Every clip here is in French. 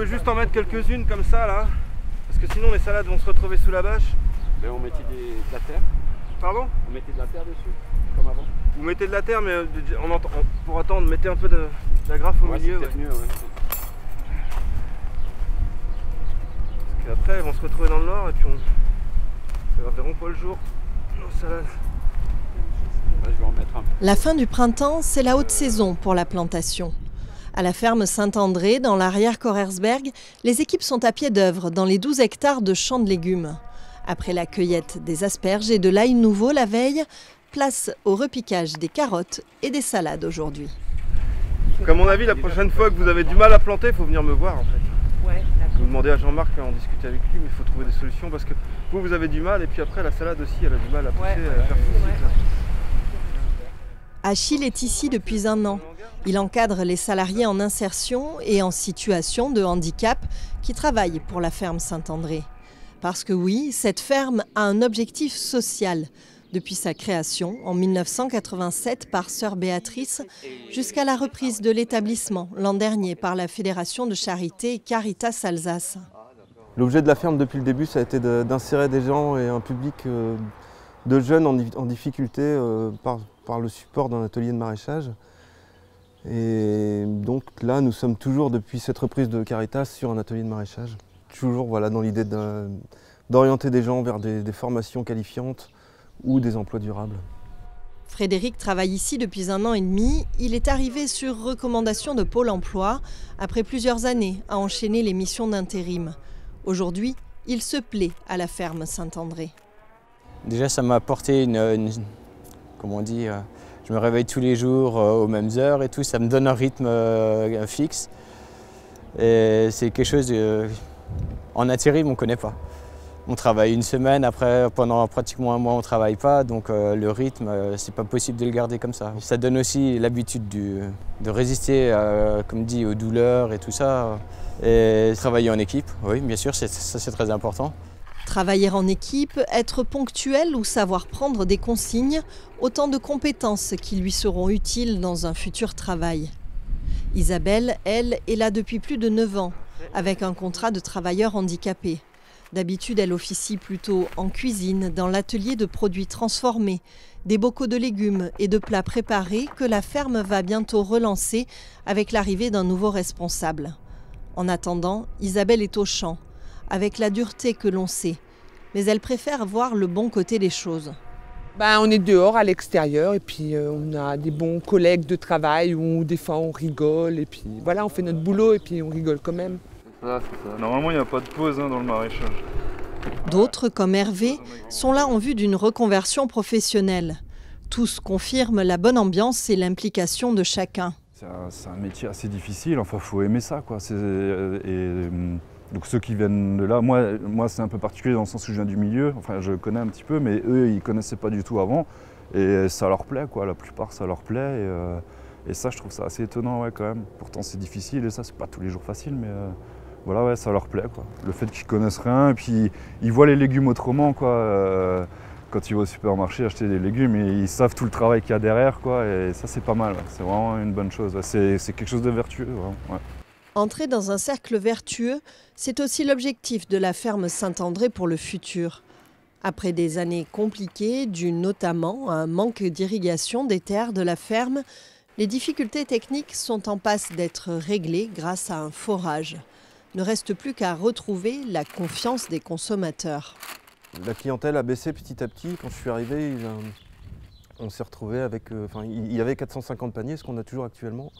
peux juste en mettre quelques-unes comme ça là Parce que sinon les salades vont se retrouver sous la bâche. Ben, on mettait des, de la terre. Pardon? On mettait de la terre dessus, comme avant. Vous mettez de la terre, mais euh, on entend- on- pour attendre, mettez un peu de, de la graffe au Ouais, milieu. ouais. mieux, ouais. Parce qu'après, elles vont se retrouver dans le nord et puis on. Elles verront pas le jour. Nos salades. Ouais, je vais en mettre un. La fin du printemps, c'est la haute saison pour la plantation. À la ferme Saint-André, dans l'arrière Korersberg, les équipes sont à pied d'œuvre dans les 12 hectares de champs de légumes. Après la cueillette des asperges et de l'ail nouveau la veille, place au repiquage des carottes et des salades aujourd'hui. À mon avis, la prochaine fois que vous avez du mal à planter, il faut venir me voir en fait. Ouais, Vous demandez à Jean-Marc, en discuter avec lui, mais il faut trouver des solutions parce que vous, vous avez du mal et puis après, la salade aussi, elle a du mal à pousser, Ouais, à faire son ouais. cycle. Achille est ici depuis un an. Il encadre les salariés en insertion et en situation de handicap qui travaillent pour la ferme Saint-André. Parce que oui, cette ferme a un objectif social. Depuis sa création en 1987 par sœur Béatrice jusqu'à la reprise de l'établissement l'an dernier par la Fédération de charité Caritas Alsace. L'objet de la ferme depuis le début, ça a été d'insérer des gens et un public euh, de jeunes en, di- en difficulté euh, par le support d'un atelier de maraîchage. Et donc là, nous sommes toujours depuis cette reprise de Caritas sur un atelier de maraîchage. Toujours voilà, dans l'idée d'orienter des gens vers des, des formations qualifiantes ou des emplois durables. Frédéric travaille ici depuis un an et demi. Il est arrivé sur recommandation de Pôle emploi après plusieurs années à enchaîner les missions d'intérim. Aujourd'hui, il se plaît à la ferme Saint-André. Déjà, ça m'a apporté une, une- Comment on dit euh, Je me réveille tous les jours euh, aux mêmes heures et tout. Ça me donne un rythme euh, fixe. Et c'est quelque chose. de- en intérim, on ne connaît pas. On travaille une semaine, après, pendant pratiquement un mois, on ne travaille pas. Donc, euh, le rythme, euh, c'est pas possible de le garder comme ça. Ça donne aussi l'habitude de résister, euh, comme dit, aux douleurs et tout ça. Et travailler en équipe, oui, bien sûr, ça c'est très important. Travailler en équipe, être ponctuel ou savoir prendre des consignes, autant de compétences qui lui seront utiles dans un futur travail. Isabelle, elle, est là depuis plus de 9 ans, avec un contrat de travailleur handicapé. D'habitude, elle officie plutôt en cuisine, dans l'atelier de produits transformés, des bocaux de légumes et de plats préparés que la ferme va bientôt relancer avec l'arrivée d'un nouveau responsable. En attendant, Isabelle est au champ, avec la dureté que l'on sait, mais elle préfère voir le bon côté des choses. Ben, on est dehors à l'extérieur et puis euh, on a des bons collègues de travail où des fois on rigole et puis voilà, on fait notre boulot et puis on rigole quand même. Normalement, il n'y a pas de pause hein, dans le maraîchage. D'autres, comme Hervé, sont là en vue d'une reconversion professionnelle. Tous confirment la bonne ambiance et l'implication de chacun. C'est un, métier assez difficile, enfin, faut aimer ça, quoi. Et, donc, ceux qui viennent de là, moi, moi c'est un peu particulier dans le sens où je viens du milieu, enfin, je connais un petit peu, mais eux, ils connaissaient pas du tout avant. Et ça leur plaît, quoi. La plupart, ça leur plaît. Et, euh, ça, je trouve ça assez étonnant, ouais, quand même. Pourtant, c'est difficile et ça, c'est pas tous les jours facile, mais euh, voilà, ouais, ça leur plaît, quoi. Le fait qu'ils connaissent rien, et puis ils voient les légumes autrement, quoi. euh, quand ils vont au supermarché acheter des légumes, et ils savent tout le travail qu'il y a derrière, quoi. Et ça, c'est pas mal. C'est vraiment une bonne chose. C'est quelque chose de vertueux, ouais. Entrer dans un cercle vertueux, c'est aussi l'objectif de la ferme Saint-André pour le futur. Après des années compliquées, dues notamment à un manque d'irrigation des terres de la ferme, les difficultés techniques sont en passe d'être réglées grâce à un forage. Ne reste plus qu'à retrouver la confiance des consommateurs. La clientèle a baissé petit à petit. Quand je suis arrivé, on s'est retrouvé avec. euh, Enfin, il y avait 450 paniers, ce qu'on a toujours actuellement.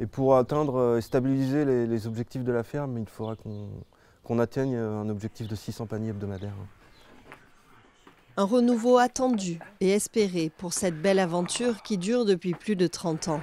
Et pour atteindre euh, et stabiliser les, objectifs de la ferme, il faudra qu'on qu'on atteigne euh, un objectif de 600 paniers hebdomadaires. Un renouveau attendu et espéré pour cette belle aventure qui dure depuis plus de 30 ans.